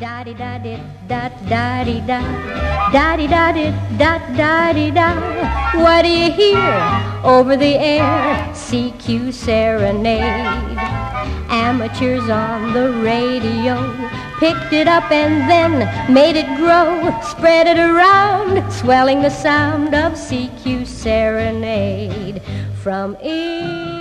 Da di da di da da di da da di da di da da di da. What do you hear over the air? CQ serenade. Amateurs on the radio picked it up and then made it grow, spread it around, swelling the sound of CQ serenade from. ear